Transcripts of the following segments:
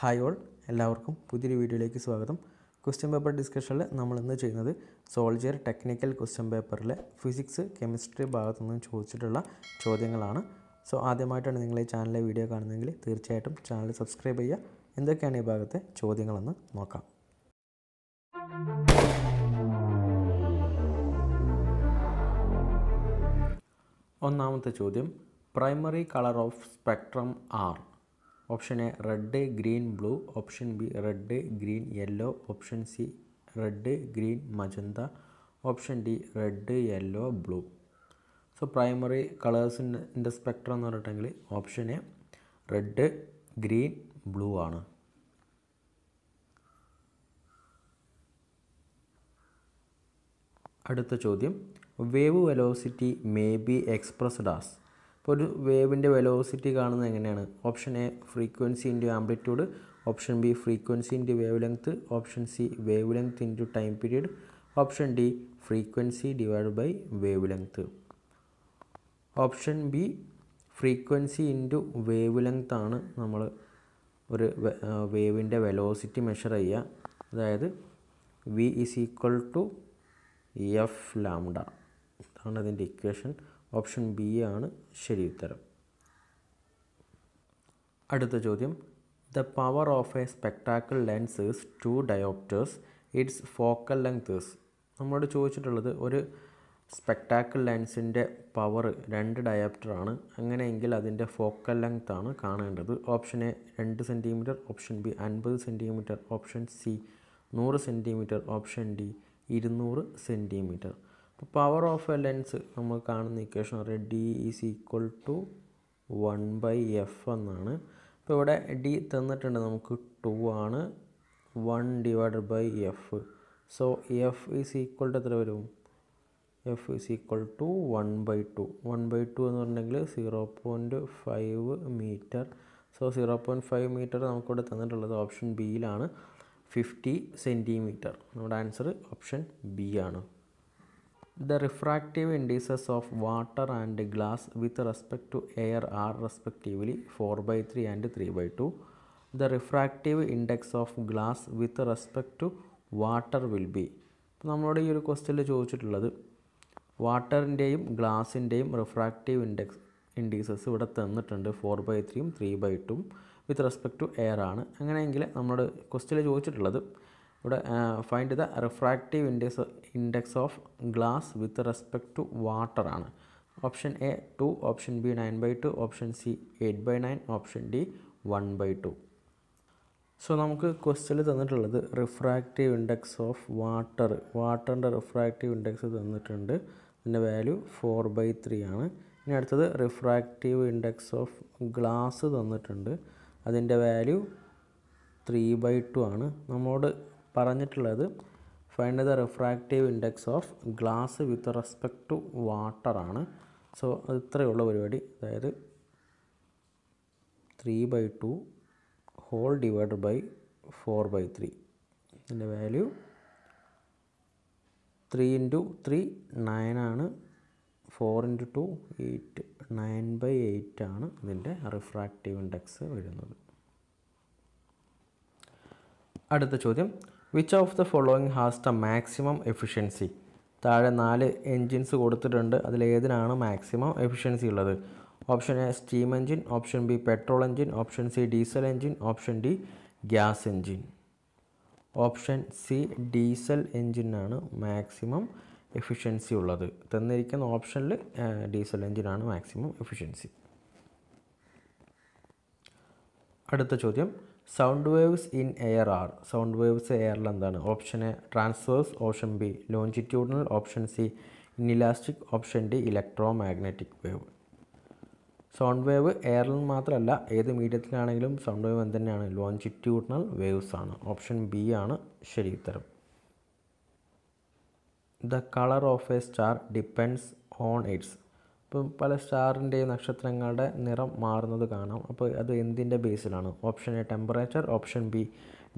Hi all എല്ലാവർക്കും പുതിയൊരു വീഡിയോയിലേക്ക് സ്വാഗതം. ക്വസ്റ്റ്യൻ പേപ്പർ ഡിസ്കഷനിൽ നമ്മൾ ഇന്ന് ചെയ്യുന്നത് സോൾജിയർ ടെക്നിക്കൽ ക്വസ്റ്റ്യൻ പേപ്പറിലെ ഫിസിക്സ് കെമിസ്ട്രി ഭാഗത്തു നിന്നും ചോദിച്ചിട്ടുള്ള ചോദ്യങ്ങളാണ്. സോ ആദ്യമായിട്ടാണ് നിങ്ങൾ ഈ ചാനലിലെ വീഡിയോ കാണുന്നതെങ്കിൽ തീർച്ചയായിട്ടും ചാനൽ സബ്സ്ക്രൈബ് ചെയ്യുക. എന്തൊക്കെയാണ് ഈ ഭാഗത്തെ ചോദ്യങ്ങളെന്ന് നോക്കാം. ഒന്നാമത്തെ ചോദ്യം primary colour of spectrum are option A red green blue. Option B red green yellow. Option C red green magenta. Option D red yellow blue. So primary കളേഴ്സിന്റെ spectrum എന്ന് പറഞ്ഞിട്ടുണ്ടെങ്കിൽ option A red green blue ആണ്. അടുത്ത ചോദ്യം wave velocity may be expressed as ഇപ്പോൾ ഒരു വേവിന്റെ velocity കാണുന്നത് എങ്ങനെയാണ്? Option A frequency into amplitude option B frequency into wavelength option C wavelength into time period option D frequency divide by wavelength option B frequency into wavelength ആണ് നമ്മൾ ഒരു വേവിന്റെ velocity measure ചെയ്യുക. അതായത് V is equal to F lambda ഇതാണ് അതിന്റെ equation option B ആണ് ശരി ഉത്തരം. അടുത്ത ചോദ്യം. The power of a spectacle lens two dioptres it's focal length നമ്മളോട് ചോദിച്ചിട്ടുള്ളത് ഒരു സ്പെക്ടാക്കിൾ ലെൻസിന്റെ പവർ രണ്ട് ആണ്. അങ്ങനെയെങ്കിൽ അതിന്റെ ഫോക്കൽ ലെങ്ത് ആണ് കാണേണ്ടത്. ഓപ്ഷൻ എ രണ്ട് സെന്റിമീറ്റർ ഓപ്ഷൻ ബി അൻപത് സെന്റിമീറ്റർ ഓപ്ഷൻ സി നൂറ് സെന്റിമീറ്റർ ഓപ്ഷൻ ഡി ഇരുന്നൂറ് സെന്റിമീറ്റർ അപ്പോൾ പവർ ഓഫ് എ ലെൻസ് നമ്മൾ കാണുന്ന ഇക്വേഷൻ പറയാം D is equal to one by F എന്നാണ്. അപ്പോൾ ഇവിടെ ഡി തന്നിട്ടുണ്ട് നമുക്ക് ടു ആണ്. One divided by F so F is equal to എത്ര വരും? F is equal to one by two one by two എന്ന് പറഞ്ഞിട്ടുണ്ടെങ്കിൽ zero point five metre so zero point five metre നമുക്കിവിടെ തന്നിട്ടുള്ളത് ഓപ്ഷൻ ബിയിലാണ് ഫിഫ്റ്റി സെന്റിമീറ്റർ നമ്മുടെ answer option B ആണ്. Refractive indices of water and glass with respect to air are respectively four by three and three by two the refractive index of glass with respect to water will be ഇപ്പോൾ നമ്മളോട് ഈ ഒരു ക്വസ്റ്റ്യനിൽ ചോദിച്ചിട്ടുള്ളത് വാട്ടറിന്റെയും ഗ്ലാസിന്റെയും refractive index indices ഇവിടെ തന്നിട്ടുണ്ട് ഫോർ ബൈ ത്രീയും ത്രീ ബൈ ടും വിത്ത് റെസ്പെക്ട് ടു എയർ ആണ്. അങ്ങനെയെങ്കിൽ നമ്മളോട് ക്വസ്റ്റ്യനിൽ ചോദിച്ചിട്ടുള്ളത് ഇവിടെ find the refractive index index of glass with respect to water ആണ്. Option A two option B nine by two option C eight by nine option D one by two so നമുക്ക് ക്വസ്റ്റ്യനിൽ തന്നിട്ടുള്ളത് റിഫ്രാക്റ്റീവ് ഇൻഡെക്സ് ഓഫ് വാട്ടർ വാട്ടറിന്റെ refractive index തന്നിട്ടുണ്ട്. അതിന്റെ value four by three ആണ്. ഇനി അടുത്തത് റിഫ്രാക്റ്റീവ് ഇൻഡെക്സ് ഓഫ് ഗ്ലാസ് തന്നിട്ടുണ്ട്. അതിന്റെ വാല്യൂ ത്രീ ബൈ ടു ആണ്. നമ്മോട് പറഞ്ഞിട്ടുള്ളത് find the refractive index of glass with respect to water ആണ്. സോ ഇത്രയുള്ള പരിപാടി. അതായത് three by two whole divide by four by three ഇതിന്റെ value three into three നയനാണ് four into two eight nine by eight ആണ് ഇതിന്റെ refractive index വരുന്നത്. അടുത്ത ചോദ്യം which of the following has the maximum efficiency താഴെ നാല് എൻജിൻസ് കൊടുത്തിട്ടുണ്ട്. അതിലേതിനാണ് മാക്സിമം എഫിഷ്യൻസി ഉള്ളത്? Option A steam engine option B petrol engine option C diesel engine option D gas engine option C diesel എൻജിനാണ് maximum efficiency ഉള്ളത്. തന്നിരിക്കുന്ന ഓപ്ഷനിൽ diesel എൻജിനാണ് maximum efficiency അടുത്ത ചോദ്യം. Sound waves in air are. Sound waves എയറിൽ എന്താണ്? Option A transverse. Option B longitudinal. Option C inelastic option D electromagnetic wave. Sound wave എയറിൽ മാത്രമല്ല ഏത് മീഡിയത്തിലാണെങ്കിലും സൗണ്ട് വേവ് എന്ത് തന്നെയാണ് ലോഞ്ചിറ്റ്യൂഡിനൽ വേവ്സ് ആണ്. ഓപ്ഷൻ ബി ആണ് ശരി ഉത്തരം. The colour of a star depends on its. ഇപ്പം പല സ്റ്റാറിന്റെയും നക്ഷത്രങ്ങളുടെ നിറം മാറുന്നത് കാണാം. അപ്പോൾ അത് എന്തിന്റെ ബേസിലാണ്? Option A temperature option B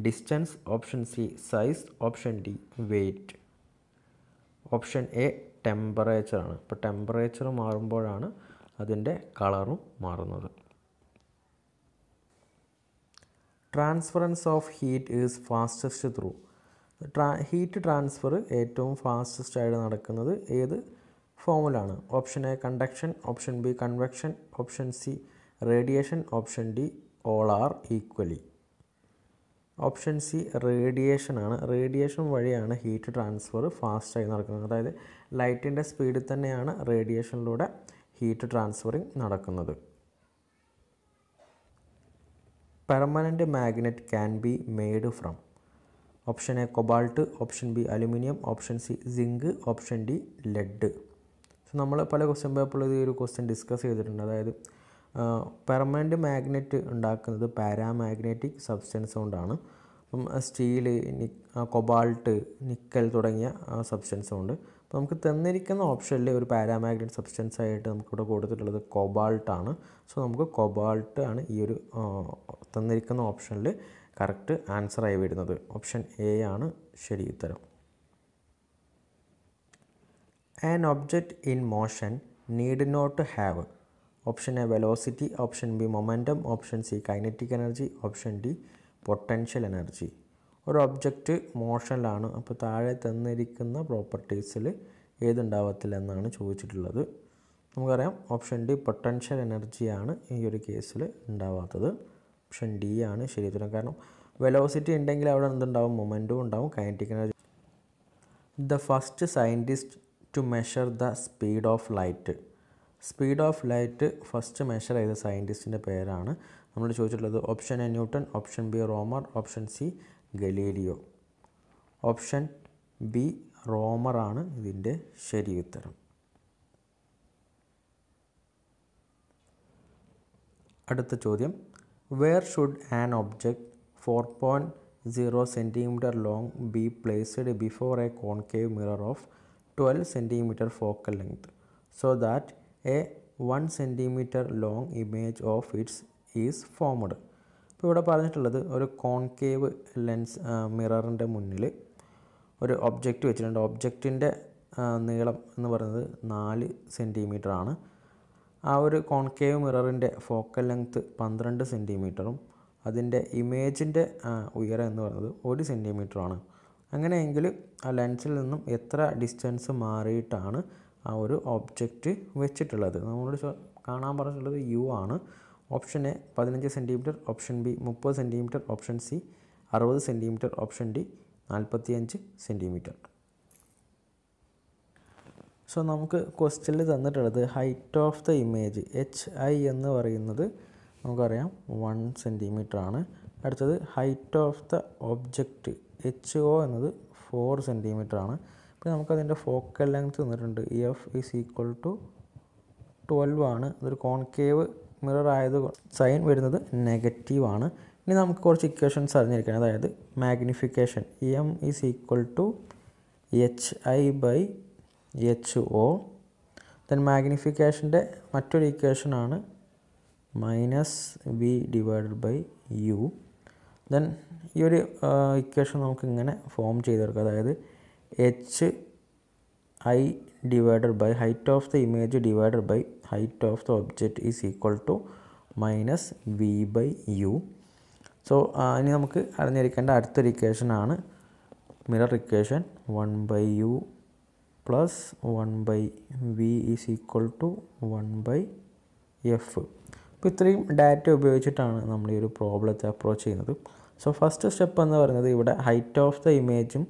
distance option C size option D weight. Option A ടെമ്പറേച്ചറാണ്. ഇപ്പോൾ ടെമ്പറേച്ചർ മാറുമ്പോഴാണ് അതിന്റെ കളറും മാറുന്നത്. Transference of heat is fastest through. ട്രാ heat transfer ഏറ്റവും ഫാസ്റ്റസ്റ്റ് ആയിട്ട് നടക്കുന്നത് ഏത്? ഫോമിലാണ്. Option A conduction. Option B convection. Option C radiation. Option D all are equally. Option C radiation ആണ്. റേഡിയേഷൻ വഴിയാണ് ഹീറ്റ് ട്രാൻസ്ഫർ ഫാസ്റ്റായി നടക്കുന്നത്. അതായത് ലൈറ്റിന്റെ സ്പീഡിൽ തന്നെയാണ് റേഡിയേഷനിലൂടെ ഹീറ്റ് ട്രാൻസ്ഫറിങ് നടക്കുന്നത്. Permanent magnet can be made from. Option A cobalt. Option B aluminium. Option C zinc. Option D lead. So നമ്മൾ പല ക്വസ്റ്റ്യൻ പേപ്പറിൽ ഈ ഒരു ക്വസ്റ്റ്യൻ ഡിസ്കസ് ചെയ്തിട്ടുണ്ട്. അതായത് പെർമനന്റ് മാഗ്നറ്റ് ഉണ്ടാക്കുന്നത് പാരാമാഗ്നറ്റിക് സബ്സ്റ്റൻസ് കൊണ്ടാണ്. അപ്പം സ്റ്റീൽ കൊബാൾട്ട് നിക്കൽ തുടങ്ങിയ സബ്സ്റ്റൻസ് കൊണ്ട്. അപ്പോൾ നമുക്ക് തന്നിരിക്കുന്ന ഓപ്ഷനിൽ ഒരു പാരാമാഗ്നറ്റ് സബ്സ്റ്റൻസ് ആയിട്ട് നമുക്കിവിടെ കൊടുത്തിട്ടുള്ളത് കൊബാൾട്ടാണ് സോ നമുക്ക് കൊബാൾട്ട് ആണ് ഈ ഒരു തന്നിരിക്കുന്ന ഓപ്ഷനിൽ കറക്റ്റ് ആൻസർ ആയി വരുന്നത്. ഓപ്ഷൻ എ ആണ് ശരി ഉത്തരം. An object in motion need not have option A velocity option B momentum option C kinetic energy option D potential energy ഒരു ഒബ്ജക്റ്റ് മോഷനിലാണ് അപ്പോൾ താഴെ തന്നിരിക്കുന്ന പ്രോപ്പർട്ടീസിൽ ഏതുണ്ടാവത്തില്ല എന്നാണ് ചോദിച്ചിട്ടുള്ളത്. നമുക്കറിയാം ഓപ്ഷൻ ഡി പൊട്ടൻഷ്യൽ എനർജിയാണ് ഈ ഒരു കേസിൽ ഉണ്ടാവാത്തത്. ഓപ്ഷൻ ഡി ആണ് ശരി കാരണം. വെലോസിറ്റി ഉണ്ടെങ്കിൽ അവിടെ എന്തുണ്ടാവും? മൊമെന്റും ഉണ്ടാവും. Kinetic energy the first scientist to measure the speed of light speed of light first measure ചെയ്ത സയന്റിസ്റ്റിന്റെ പേരാണ്. നമ്മൾ ചോദിച്ചിട്ടുള്ളത് option A Newton option B Roemer option C Galileo option B റോമറാണ് ഇതിന്റെ ശരി ഉത്തരം. അടുത്ത ചോദ്യം. Where should an object four point zero centimetre long be placed before a concave mirror of twelve centimetre focal length so that a one centimetre long image of it's is formed ഇപ്പോൾ ഇവിടെ പറഞ്ഞിട്ടുള്ളത് ഒരു concave lens മിററിന്റെ മുന്നിൽ ഒരു object വെച്ചിട്ടുണ്ട്. ഒബ്ജക്റ്റിന്റെ നീളം എന്ന് പറയുന്നത് നാല് സെന്റിമീറ്റർ ആണ്. ആ ഒരു കോൺകേവ് മിററിന്റെ ഫോക്കൽ ലെങ്ത്ത് പന്ത്രണ്ട് സെന്റിമീറ്ററും അതിന്റെ ഇമേജിന്റെ ഉയരം എന്ന് പറയുന്നത് ഒരു സെന്റിമീറ്ററാണ് അങ്ങനെയെങ്കിൽ ആ ലെൻസിൽ നിന്നും എത്ര ഡിസ്റ്റൻസ് മാറിയിട്ടാണ് ആ ഒരു ഒബ്ജക്റ്റ് വെച്ചിട്ടുള്ളത്? നമ്മളോട് കാണാൻ പറഞ്ഞിട്ടുള്ളത് യു ആണ്. ഓപ്ഷൻ എ പതിനഞ്ച് സെന്റിമീറ്റർ ഓപ്ഷൻ ബി മുപ്പത് സെന്റിമീറ്റർ ഓപ്ഷൻ സി അറുപത് സെന്റിമീറ്റർ ഓപ്ഷൻ ഡി നാൽപ്പത്തിയഞ്ച് സെന്റിമീറ്റർ സോ നമുക്ക് ക്വസ്റ്റ്യനിൽ തന്നിട്ടുള്ളത് height of the image H I എന്ന് പറയുന്നത് നമുക്കറിയാം വൺ സെന്റിമീറ്റർ ആണ്. അടുത്തത് height of the object H O എന്നത് ഫോർ സെന്റിമീറ്റർ ആണ്. പിന്നെ നമുക്കതിന്റെ ഫോക്കൽ ലെങ്ത് തന്നിട്ടുണ്ട്. F is equal to twelve ആണ്. അതൊരു കോൺകേവ് മിറർ ആയത് സൈൻ വരുന്നത് നെഗറ്റീവ് ആണ്. ഇനി നമുക്ക് കുറച്ച് ഇക്വേഷൻസ് അറിഞ്ഞിരിക്കണം. അതായത് magnification M is equal to H I by H O then മാഗ്നിഫിക്കേഷന്റെ മറ്റൊരു ഇക്വേഷനാണ് minus V divided by U then ഈ ഒരു ഇക്വേഷൻ നമുക്ക് ഇങ്ങനെ ഫോം ചെയ്തെടുക്കാം. അതായത് H I divided by height of the image divided by height of the object is equal to minus V by U so ഇനി നമുക്ക് അറിഞ്ഞിരിക്കേണ്ട അടുത്തൊരു ഇക്വേഷനാണ് mirror equation one by U plus one by V is equal to one by F അപ്പോൾ ഇത്രയും data ഉപയോഗിച്ചിട്ടാണ് നമ്മൾ ഈ ഒരു പ്രോബ്ലത്തെ അപ്രോച്ച് ചെയ്യുന്നത്. സോ ഫസ്റ്റ് സ്റ്റെപ്പ് എന്ന് പറയുന്നത് ഇവിടെ ഹൈറ്റ് ഓഫ് ദ ഇമേജും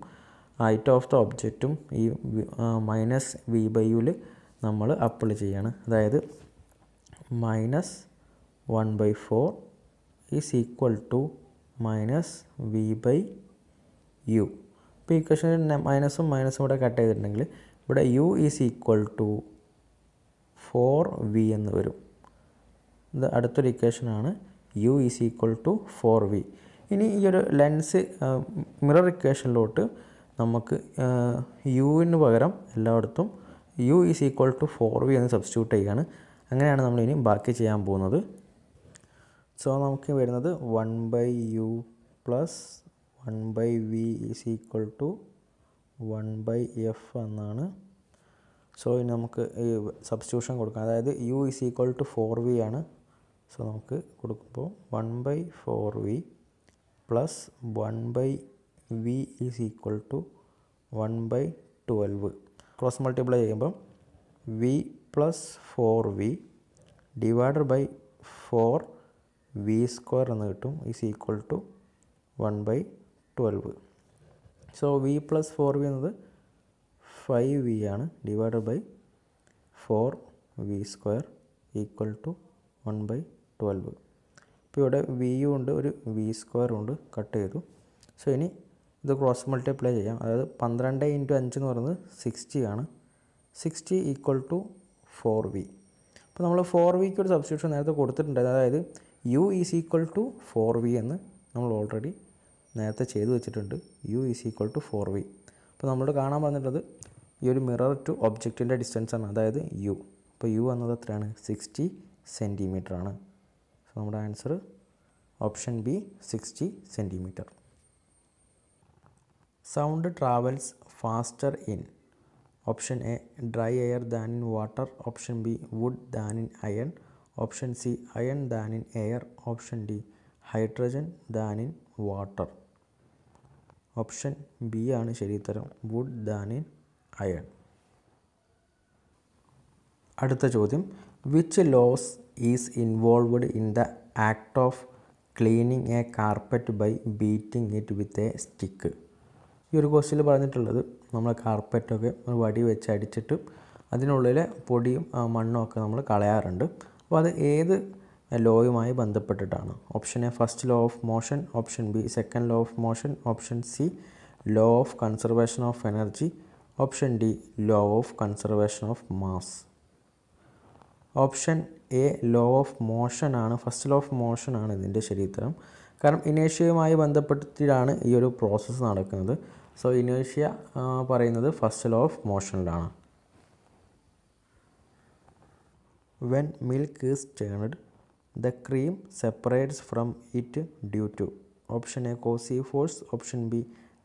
ഹൈറ്റ് ഓഫ് ദ ഒബ്ജക്റ്റും ഈ മൈനസ് വി ബൈ യുവിൽ നമ്മൾ അപ്ലൈ ചെയ്യാണ്. അതായത് minus one by four is equal to minus V by U ഇപ്പോൾ ഇക്വേഷനിൽ മൈനസും മൈനസും കൂടെ കട്ട് ചെയ്തിട്ടുണ്ടെങ്കിൽ ഇവിടെ U is equal to four V എന്ന് വരും. ഇത് അടുത്തൊരു ഇക്വേഷനാണ് U is equal to four V ഇനി ഈ ഒരു ലെൻസ് മിറർ ഇക്വേഷനിലോട്ട് നമുക്ക് യുവിന് പകരം എല്ലായിടത്തും U is equal to four V എന്ന് സബ്സ്റ്റിറ്റ്യൂട്ട് ചെയ്യുകയാണ്. അങ്ങനെയാണ് നമ്മൾ ഇനി ബാക്കി ചെയ്യാൻ പോകുന്നത്. സോ നമുക്ക് വരുന്നത് one by U plus one by V is equal to one by F എന്നാണ്. സോ ഇനി നമുക്ക് ഈ സബ്സ്റ്റിറ്റ്യൂഷൻ കൊടുക്കാം. അതായത് U is equal to four V ആണ്. സോ നമുക്ക് കൊടുക്കുമ്പോൾ one by four V plus one by V is equal to one by twelve cross multiply ചെയ്യുമ്പം V plus four V divided by four V square എന്ന് കിട്ടും is equal to one by twelve so V plus four V എന്നത് five V ആണ് divided by four V square equal to one by twelve ഇപ്പോൾ ഇവിടെ വിയും ഉണ്ട് ഒരു V സ്ക്വയറും ഉണ്ട് കട്ട് ചെയ്തു. സോ ഇനി ഇത് ക്രോസ് മൾട്ടിപ്ലൈ ചെയ്യാം. അതായത് പന്ത്രണ്ട് ഇന്റു അഞ്ച് എന്ന് പറയുന്നത് സിക്സ്റ്റി ആണ്. Sixty equal to four V അപ്പോൾ നമ്മൾ ഫോർ വിക്ക് ഒരു സബ്സ്റ്റിറ്റ്യൂഷൻ നേരത്തെ കൊടുത്തിട്ടുണ്ട് അതായത് U is equal to four V എന്ന് നമ്മൾ ഓൾറെഡി നേരത്തെ ചെയ്തു വെച്ചിട്ടുണ്ട്. U is equal to four V അപ്പോൾ നമ്മളോട് കാണാൻ പറഞ്ഞിട്ടുള്ളത് ഈ ഒരു മിറർ ടു ഒബ്ജക്റ്റിന്റെ ഡിസ്റ്റൻസ് ആണ്. അതായത് യു അപ്പോൾ യു എന്നത് എത്രയാണ്? സിക്സ്റ്റി സെന്റിമീറ്റർ ആണ്. സോ നമ്മുടെ answer option B sixty centimetre sound travels faster in option A dry air than in water option B wood than in iron option C iron than in air option D hydrogen than in water option B ആണ് ശരി ഉത്തരം. Wood than in iron അടുത്ത ചോദ്യം which laws is involved in the act of cleaning a carpet by beating it with a stick ഈ ഒരു ക്വസ്റ്റിൽ പറഞ്ഞിട്ടുള്ളത് നമ്മൾ കാർപ്പറ്റൊക്കെ ഒരു വടി വെച്ച് അടിച്ചിട്ട് അതിനുള്ളിലെ പൊടിയും മണ്ണും ഒക്കെ നമ്മൾ കളയാറുണ്ട്. അപ്പോൾ അത് ഏത് ലോയുമായി ബന്ധപ്പെട്ടിട്ടാണ്? Option A first law of motion option B second law of motion option C law of conservation of energy option D law of conservation of mass option A law of മോഷനാണ് first law of മോഷനാണ് ഇതിന്റെ ശരിയുത്തരം കാരണം ഇനേഷ്യയുമായി ബന്ധപ്പെട്ടിട്ടാണ് ഈ ഒരു process നടക്കുന്നത്. So ഇനേഷ്യ പറയുന്നത് first law of മോഷനിലാണ്. When milk is turned the cream separates from it due to option A cohesive force option B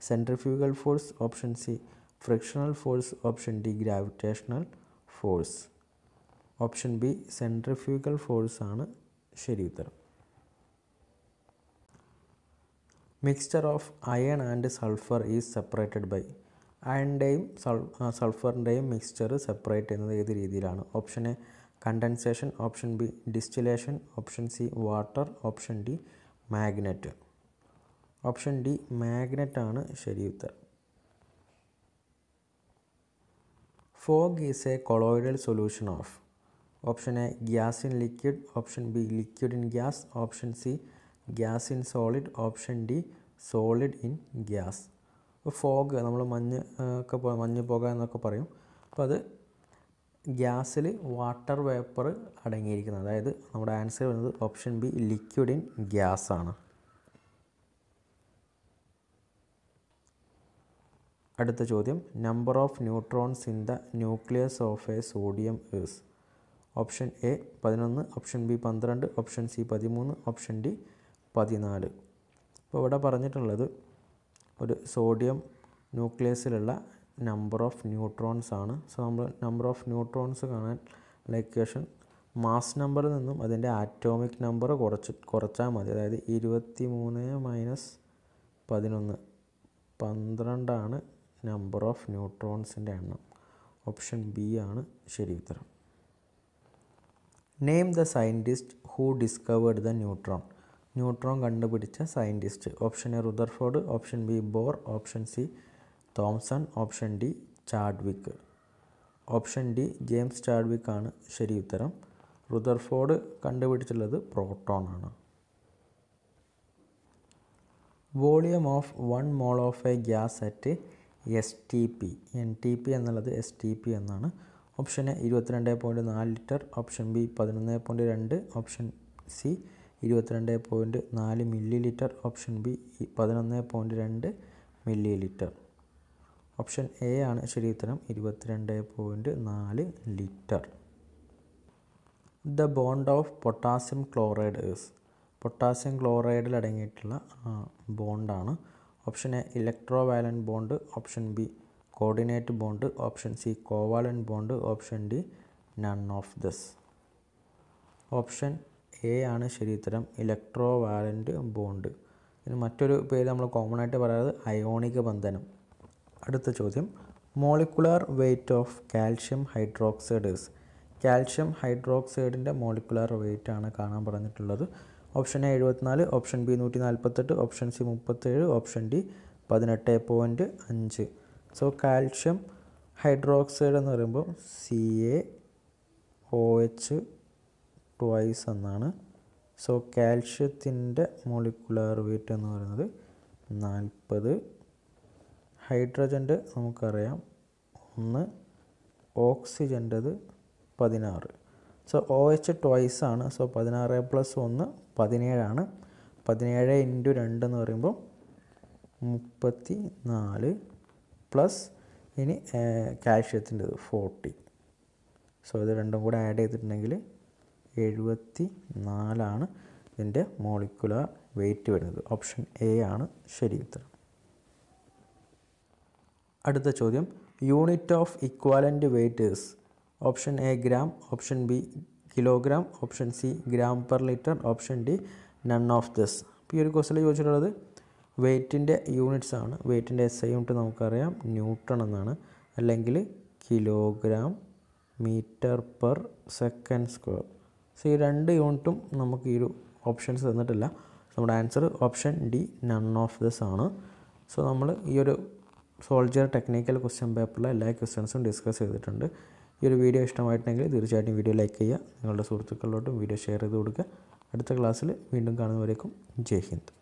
centrifugal force option C frictional force option D gravitational force option B centrifugal force ആണ് ശരി ഉത്തരം. Mixture of iron and sulphur is separated by അയണിന്റെയും സൾ സൾഫറിന്റെയും mixture separate ചെയ്യുന്നത് ഏത് രീതിയിലാണ്? Option A condensation option B distillation option C water option D magnet. Option D magnet ആണ് ശരി ഉത്തരം. Fog is a colloidal solution of option A gas in liquid. Option B liquid in gas. Option C gas in solid. Option D solid in gas. Fog നമ്മൾ മഞ്ഞ് ഒക്കെ മഞ്ഞ് പുക എന്നൊക്കെ പറയും. അപ്പോൾ അത് ഗ്യാസിൽ വാട്ടർ വേപ്പർ അടങ്ങിയിരിക്കുന്നത്. അതായത് നമ്മുടെ ആൻസർ വരുന്നത് option B liquid in gas ആണ്. അടുത്ത ചോദ്യം number of neutrons in the nucleus of a sodium is. Option A പതിനൊന്ന് ഓപ്ഷൻ ബി പന്ത്രണ്ട് ഓപ്ഷൻ സി പതിമൂന്ന് ഓപ്ഷൻ ഡി പതിനാല്. അപ്പോൾ ഇവിടെ പറഞ്ഞിട്ടുള്ളത് ഒരു സോഡിയം ന്യൂക്ലിയസിലുള്ള നമ്പർ ഓഫ് ന്യൂട്രോൺസ് ആണ്. സോ നമ്മൾ നമ്പർ ഓഫ് ന്യൂട്രോൺസ് കാണാൻ ഇക്വേഷൻ മാസ് നമ്പറിൽ നിന്നും അതിന്റെ ആറ്റോമിക് നമ്പർ കുറച്ച് കുറച്ചാൽ മതി. അതായത് ഇരുപത്തി മൂന്ന് മൈനസ് പതിനൊന്ന് പന്ത്രണ്ടാണ് നമ്പർ ഓഫ് ന്യൂട്രോൺസിന്റെ എണ്ണം. ഓപ്ഷൻ ബി ആണ് ശരി ഉത്തരം. Name the scientist who discovered the neutron neutron കണ്ടുപിടിച്ച scientist option A Rutherford option B Bohr option C Thomson option D Chadwick option D James Chadwick ആണ് ശരി ഉത്തരം. റുദർഫോർഡ് കണ്ടുപിടിച്ചുള്ളത് പ്രോട്ടോൺ ആണ്. Volume of one mole of a gas at S T P N T P എന്നുള്ളത് S T P എന്നാണ്. Option A ഇരുപത്തിരണ്ട് point നാല് litre option B പതിനൊന്ന് പോയിന്റ് രണ്ട് ഓപ്ഷൻ സി ഇരുപത്തിരണ്ട് പോയിന്റ് നാല് മില്ലി ലിറ്റർ ഓപ്ഷൻ ബി പതിനൊന്ന് point രണ്ട് മില്ലി ലിറ്റർ. ഓപ്ഷൻ എ ആണ് ശരി ഉത്തരം ഇരുപത്തിരണ്ട് പോയിന്റ് നാല് litre. The bond of potassium chloride is. Potassium ക്ലോറൈഡിൽ അടങ്ങിയിട്ടുള്ള ബോണ്ടാണ്. Option A electrovalent bond option B coordinate bond option C covalent bond option D none of this. Option A ആണ് ശരിയുത്തരം electro valent bond. ഇതിന് മറ്റൊരു പേര് നമ്മൾ common ആയിട്ട് പറയുന്നത് അയോണിക ബന്ധനം. അടുത്ത ചോദ്യം molecular weight of calcium hydroxide is calcium ഹൈഡ്രോക്സൈഡിന്റെ molecular weight ആണ് കാണാൻ പറഞ്ഞിട്ടുള്ളത്. ഓപ്ഷൻ എ എഴുപത്തിനാല് ഓപ്ഷൻ ബി നൂറ്റി നാൽപ്പത്തെട്ട് ഓപ്ഷൻ സി മുപ്പത്തേഴ് ഓപ്ഷൻ ഡി പതിനെട്ട് പോയിന്റ് അഞ്ച്. സോ കാൽഷ്യം ഹൈഡ്രോക്സൈഡ് എന്ന് പറയുമ്പോൾ C A O H twice എന്നാണ്. സോ കാൽഷ്യത്തിന്റെ മോളിക്കുലാർ വെയിറ്റ് എന്ന് പറയുന്നത് നാൽപ്പത്. ഹൈഡ്രജന്റെ നമുക്കറിയാം ഒന്ന്. ഓക്സിജന്റെത് പതിനാറ്. സോ ഒ എച്ച് ട്വൈസ് ആണ്. സോ പതിനാറ് പ്ലസ് ഒന്ന് പതിനേഴാണ്. പതിനേഴ് ഇന്റു രണ്ട് എന്ന് പറയുമ്പോൾ മുപ്പത്തി നാല് പ്ലസ് ഇനി കാൽഷ്യത്തിന്റെത് ഫോർട്ടി. സോ ഇത് രണ്ടും കൂടെ ആഡ് ചെയ്തിട്ടുണ്ടെങ്കിൽ എഴുപത്തി നാലാണ് ഇതിന്റെ മോളിക്കുലർ വെയിറ്റ് വരുന്നത്. ഓപ്ഷൻ എ ആണ് ശരി ഉത്തരം. അടുത്ത ചോദ്യം. Unit of equivalent weight is. Option A gram option B kilogram option C gram per litre option D none of this. അപ്പോൾ ഈ ഒരു ക്വസ്റ്റിൽ ചോദിച്ചിട്ടുള്ളത് വെയ്റ്റിന്റെ യൂണിറ്റ്സ് ആണ്. വെയ്റ്റിന്റെ എസ് ഐ യൂണിറ്റ് നമുക്കറിയാം. ന്യൂട്ടൺ എന്നാണ്. അല്ലെങ്കിൽ kilogram metre per second square. So ഈ രണ്ട് യൂണിറ്റും നമുക്ക് ഈ ഒരു ഓപ്ഷൻസ് തന്നിട്ടില്ല. നമ്മുടെ answer option D none of this ആണ്. സോ നമ്മൾ ഈ ഒരു സോൾജർ ടെക്നിക്കൽ ക്വസ്റ്റ്യൻ പേപ്പറിലെ എല്ലാ ക്വസ്റ്റ്യൻസും ഡിസ്കസ് ചെയ്തിട്ടുണ്ട്. ഈ ഒരു വീഡിയോ ഇഷ്ടമായിട്ടുണ്ടെങ്കിൽ തീർച്ചയായിട്ടും വീഡിയോ ലൈക്ക് ചെയ്യുക. നിങ്ങളുടെ സുഹൃത്തുക്കളിലോട്ടും വീഡിയോ ഷെയർ ചെയ്ത് കൊടുക്കുക. അടുത്ത ക്ലാസ്സിൽ വീണ്ടും കാണുന്നവരേക്കും ജയ് ഹിന്ദ്.